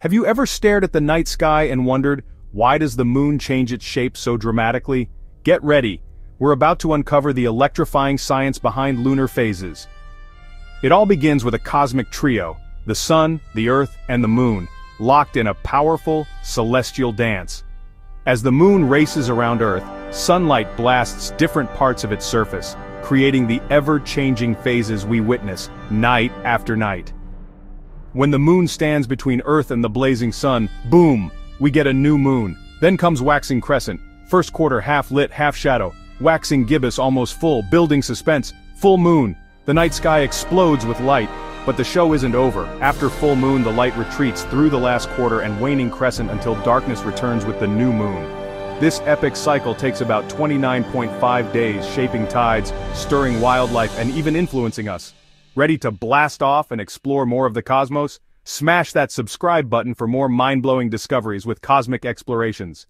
Have you ever stared at the night sky and wondered, why does the moon change its shape so dramatically? Get ready, we're about to uncover the electrifying science behind lunar phases. It all begins with a cosmic trio, the sun, the earth, and the moon, locked in a powerful, celestial dance. As the moon races around Earth, sunlight blasts different parts of its surface, creating the ever-changing phases we witness, night after night. When the moon stands between Earth and the blazing sun, boom, we get a new moon. Then comes waxing crescent, first quarter half lit, half shadow, waxing gibbous almost full, building suspense, full moon. The night sky explodes with light, but the show isn't over. After full moon the light retreats through the last quarter and waning crescent until darkness returns with the new moon. This epic cycle takes about 29.5 days shaping tides, stirring wildlife and even influencing us. Ready to blast off and explore more of the cosmos? Smash that subscribe button for more mind-blowing discoveries with cosmic explorations.